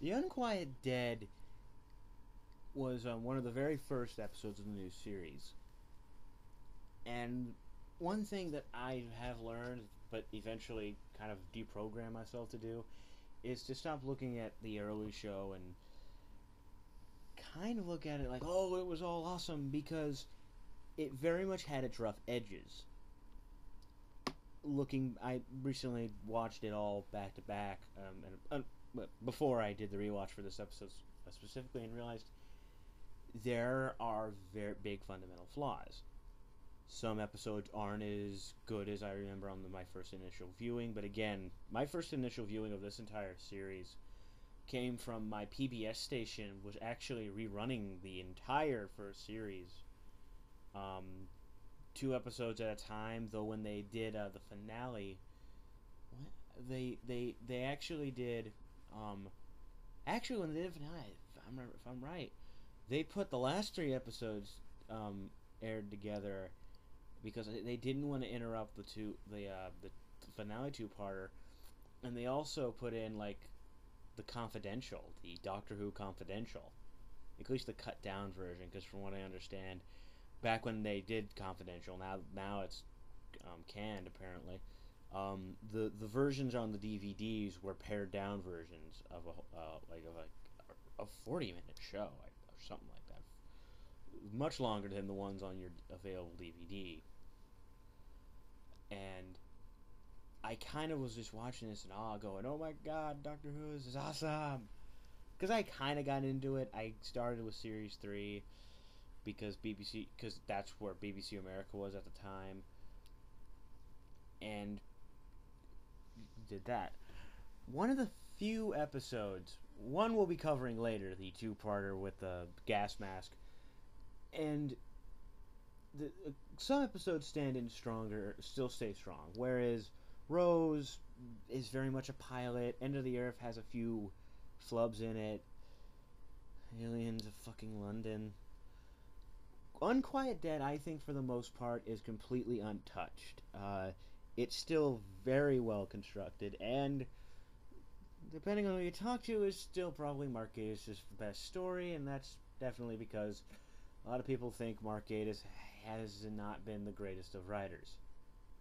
The Unquiet Dead was um, one of the very first episodes of the new series. And one thing that I have learned, but eventually kind of deprogram myself to do, is to stop looking at the early show and kind of look at it like, oh, it was all awesome because it very much had its rough edges. Looking, I recently watched it all back to back, um, and uh, before I did the rewatch for this episode specifically, and realized there are very big fundamental flaws. Some episodes aren't as good as I remember on the, my first initial viewing, but again, my first initial viewing of this entire series came from my PBS station, was actually rerunning the entire first series, um, two episodes at a time. Though when they did uh, the finale, what they they they actually did, um, actually when they did finale, if I'm if I'm right, they put the last three episodes um, aired together because they didn't want to interrupt the two the uh, the finale two parter, and they also put in like the confidential, the Doctor Who confidential, at least the cut down version. Because from what I understand, back when they did confidential, now now it's um, canned apparently. Um, the the versions on the DVDs were pared down versions of a uh, like of a, a forty minute show or something like that. Much longer than the ones on your available DVD. And I kind of was just watching this and awe, going, "Oh my God, Doctor Who is awesome!" Because I kind of got into it. I started with Series Three because BBC, because that's where BBC America was at the time, and did that. One of the few episodes one we'll be covering later, the two-parter with the gas mask, and the uh, some episodes stand in stronger, still stay strong. Whereas Rose is very much a pilot. End of the Earth has a few flubs in it. Aliens of fucking London. Unquiet Dead, I think, for the most part, is completely untouched. Uh, it's still very well constructed, and depending on who you talk to, is still probably Mark Gatiss' best story, and that's definitely because a lot of people think Mark Gatiss has not been the greatest of writers.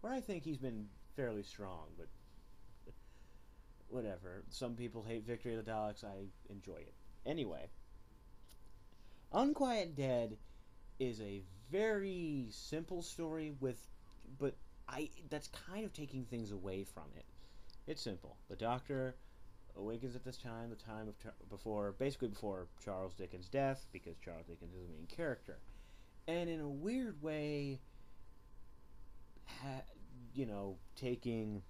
Where I think he's been fairly strong, but whatever. Some people hate Victory of the Daleks. I enjoy it. Anyway, Unquiet Dead is a very simple story with, but I that's kind of taking things away from it. It's simple. The Doctor awakens at this time, the time of before, basically before Charles Dickens' death, because Charles Dickens is the main character, and in a weird way, ha, you know, taking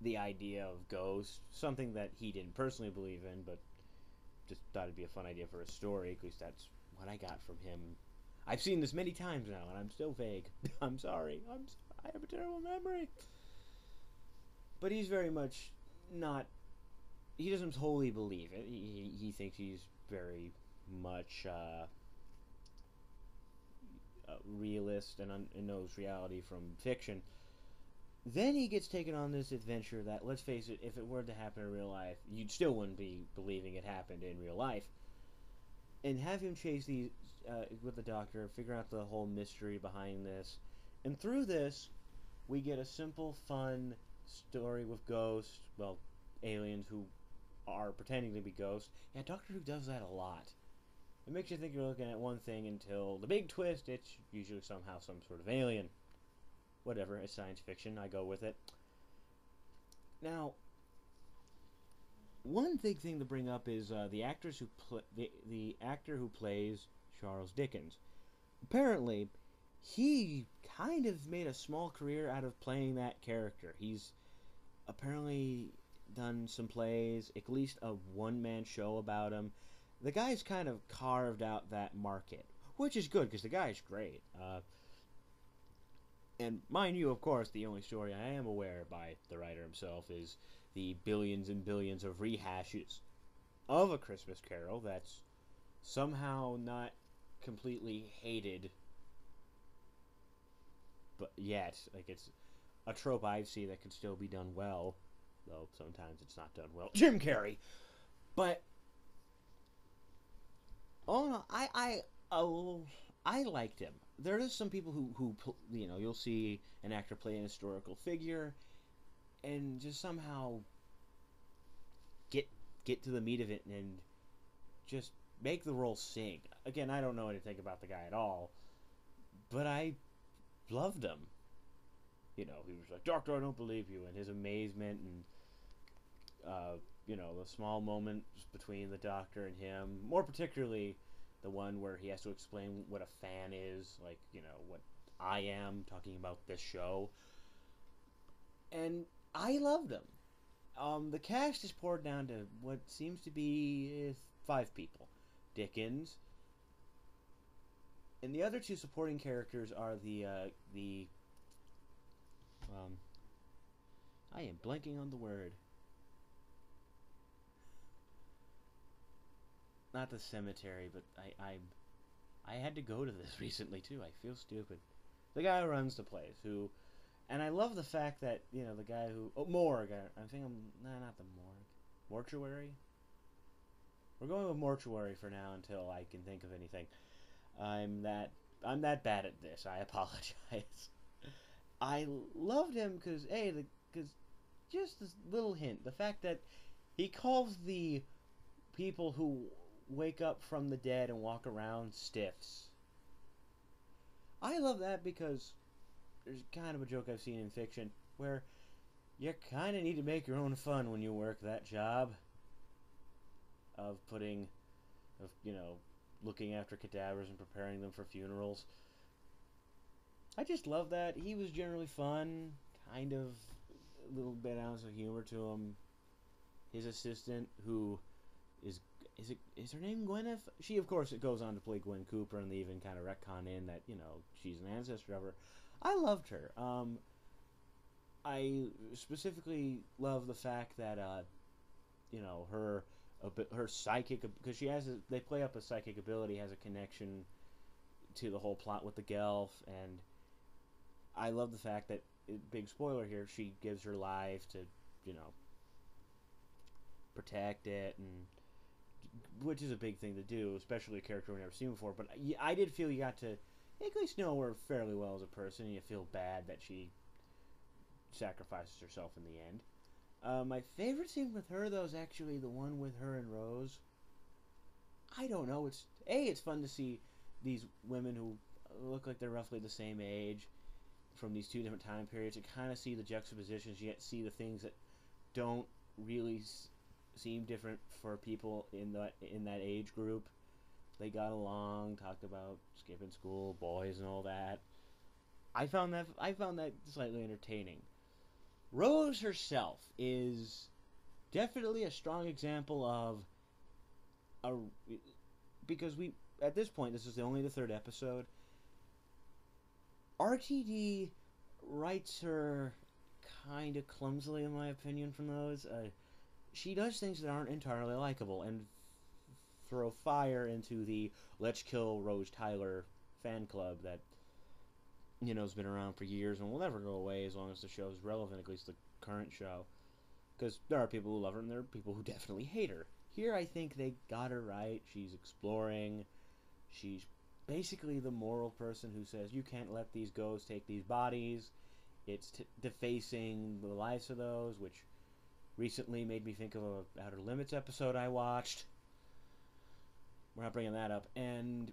the idea of ghosts, something that he didn't personally believe in, but just thought it'd be a fun idea for a story. At least that's what I got from him. I've seen this many times now, and I'm still vague. I'm sorry. I'm. I have a terrible memory. But he's very much not he doesn't wholly believe it. He he thinks he's very much uh, realist and, un- and knows reality from fiction. Then he gets taken on this adventure that, let's face it, if it were to happen in real life, you'd still wouldn't be believing it happened in real life. And have him chase these uh, with the doctor, figuring out the whole mystery behind this, and through this, we get a simple, fun story with ghosts, well, aliens who are pretending to be ghosts. Yeah, Doctor Who does that a lot. It makes you think you're looking at one thing until the big twist, it's usually somehow some sort of alien. Whatever, it's science fiction, I go with it. Now, one big thing to bring up is uh, the actors who play the the actor who plays Charles Dickens. Apparently, he kind of made a small career out of playing that character. He's apparently done some plays, at least a one man show about him. The guy's kind of carved out that market, which is good because the guy's great. Uh, and mind you, of course, the only story I am aware of by the writer himself is the billions and billions of rehashes of A Christmas Carol that's somehow not completely hated but yet like it's a trope i see that could still be done well though sometimes it's not done well. Jim Carrey, but oh no, I I oh, I liked him. There is some people who who you know you'll see an actor play an historical figure, and just somehow get get to the meat of it and just make the role sing. Again, I don't know anything about the guy at all, but I loved him. You know, he was like, "Doctor, I don't believe you," and his amazement and uh, you know the small moments between the doctor and him, more particularly the one where he has to explain what a fan is, like you know what I am talking about this show, and I loved him. Um, the cast is poured down to what seems to be five people: Dickens, and the other two supporting characters are the uh, the um, I am blanking on the word. Not the cemetery, but I I I had to go to this recently too. I feel stupid. The guy who runs the place, who, and I love the fact that you know the guy who oh morgue. I, I think I'm nah, not the morgue, mortuary. We're going with mortuary for now until I can think of anything. I'm that I'm that bad at this. I apologize. I loved him because a because just this little hint, the fact that he calls the people who wake up from the dead and walk around stiffs. I love that because there's kind of a joke I've seen in fiction where you kind of need to make your own fun when you work that job of putting of you know looking after cadavers and preparing them for funerals. I just love that. He was generally fun, kind of a little bit ounce of humor to him. His assistant, who is is it is her name Gwyneth? She of course it goes on to play Gwen Cooper, and they even kind of retcon in that you know she's an ancestor of her. I loved her. Um, I specifically love the fact that uh, you know her her psychic because she has a, they play up a psychic ability has a connection to the whole plot with the Gelth and I love the fact that uh, big spoiler here she gives her life to you know protect it and which is a big thing to do especially a character we've never seen before but uh, I, I did feel you got to at least know her fairly well as a person and you feel bad that she sacrifices herself in the end uh, my favorite scene with her, though, is actually the one with her and Rose. I don't know. It's a. It's fun to see these women who look like they're roughly the same age from these two different time periods. You kind of see the juxtapositions. You see the things that don't really s- seem different for people in that in that age group. They got along, talked about skipping school, boys, and all that. I found that I found that slightly entertaining. Rose herself is definitely a strong example of a because we at this point this is only the third episode. RTD writes her kind of clumsily, in my opinion. From those, uh, she does things that aren't entirely likable and throw fire into the "Let's Kill Rose Tyler" fan club that you know, has been around for years and will never go away as long as the show is relevant, at least the current show. Because there are people who love her and there are people who definitely hate her. Here, I think they got her right. She's exploring. She's basically the moral person who says, you can't let these ghosts take these bodies. It's t- defacing the lives of those, which recently made me think of a Outer Limits episode I watched. We're not bringing that up. And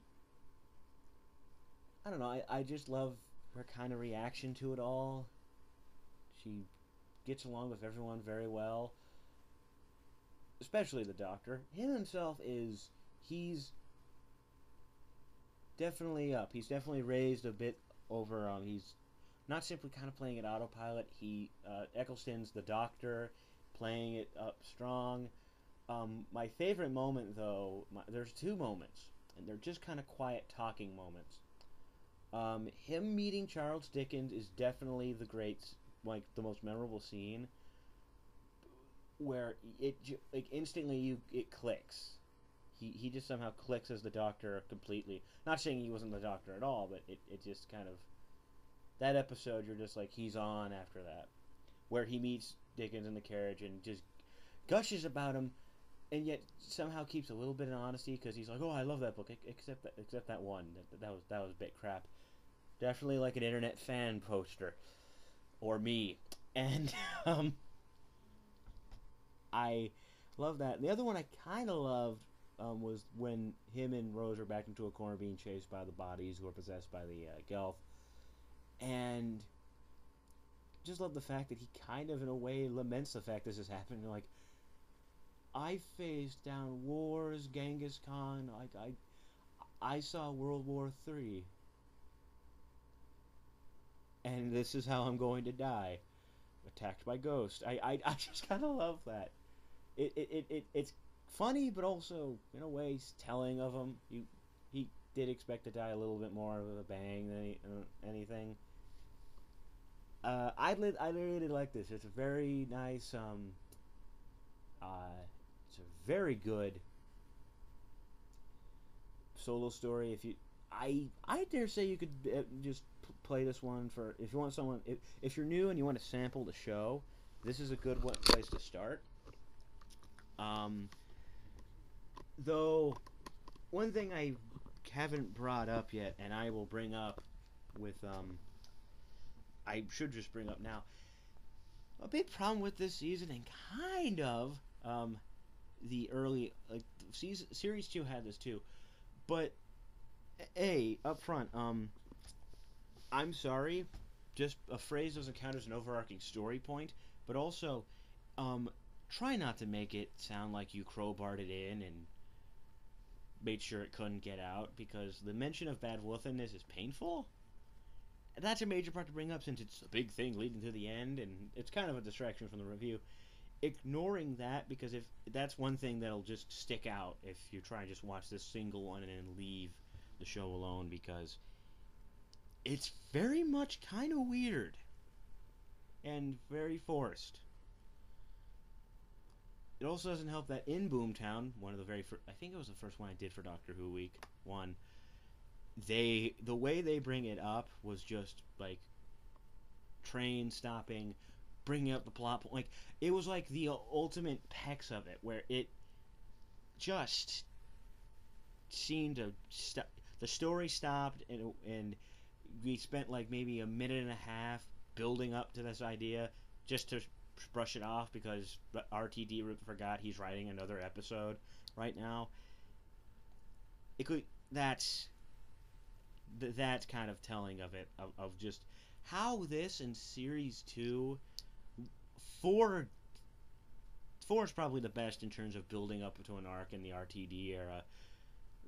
I don't know. I, I just love her kind of reaction to it all. She gets along with everyone very well, especially the doctor. Him himself is he's definitely up. He's definitely raised a bit over. Um, he's not simply kind of playing it autopilot. He uh, Eccleston's the doctor, playing it up strong. Um, my favorite moment, though, my, there's two moments, and they're just kind of quiet talking moments. Um, him meeting Charles Dickens is definitely the great, like the most memorable scene, where it like instantly you it clicks. He he just somehow clicks as the Doctor completely. Not saying he wasn't the Doctor at all, but it, it just kind of that episode you're just like he's on after that. where he meets Dickens in the carriage and just gushes about him, and yet somehow keeps a little bit of honesty because he's like, "Oh, I love that book, except that, except that one. That, that was that was a bit crap. Definitely like an internet fan poster, or me." And um, I love that. The other one I kind of loved um, was when him and Rose are back into a corner being chased by the bodies who are possessed by the uh, Gelth, and just love the fact that he kind of, in a way, laments the fact this has happened. Like, I faced down wars, Genghis Khan. Like I, I saw World War Three, and this is how I'm going to die, attacked by ghosts. I, I, I just kind of love that. It, it, it, it, it's funny, but also in a way telling of him. You, he did expect to die a little bit more of a bang than any, uh, anything. Uh, I, li- I really like this. It's a very nice. Um, uh, it's a very good solo story. If you, I, I dare say you could uh, just play this one for if you want someone. If, if you're new and you want to sample the show, this is a good one, place to start. Um, though, one thing I haven't brought up yet, and I will bring up with um, I should just bring up now. A big problem with this season, and kind of um, the early like season series two had this too, but a up front, um, I'm sorry, just a phrase doesn't count as an overarching story point, but also, um, try not to make it sound like you crowbarred it in and made sure it couldn't get out because the mention of Bad Wolf in this is painful. That's a major part to bring up since it's a big thing leading to the end and it's kind of a distraction from the review ignoring that because if that's one thing that'll just stick out if you try and just watch this single one and then leave the show alone because it's very much kind of weird and very forced. It also doesn't help that in Boomtown, one of the very first, I think it was the first one I did for Doctor Who Week one. They the way they bring it up was just like train stopping, bringing up the plot point. Like it was like the ultimate pecs of it, where it just seemed to stop. The story stopped, and and we spent like maybe a minute and a half building up to this idea just to brush it off because RTD forgot he's writing another episode right now. It could that's that's kind of telling of it of, of just how this in series two four four is probably the best in terms of building up to an arc in the RTD era.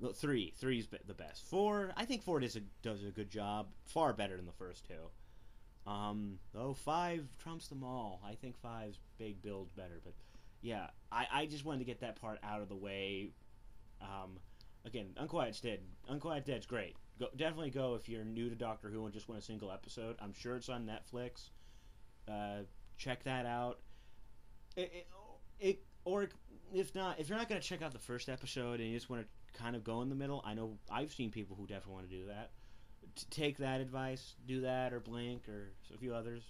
Well, three, three's the best. Four, I think four does a, does a good job, far better than the first two. Um, though five trumps them all. I think five's big build better, but yeah, I, I just wanted to get that part out of the way. Um, again, Unquiet's Dead. Unquiet Dead's great. Go, definitely go if you're new to Doctor Who and just want a single episode. I'm sure it's on Netflix. Uh, check that out. It, it, it, or if not, if you're not going to check out the first episode and you just want to kind of go in the middle, I know I've seen people who definitely want to do that. T- take that advice, do that, or Blink, or a few others.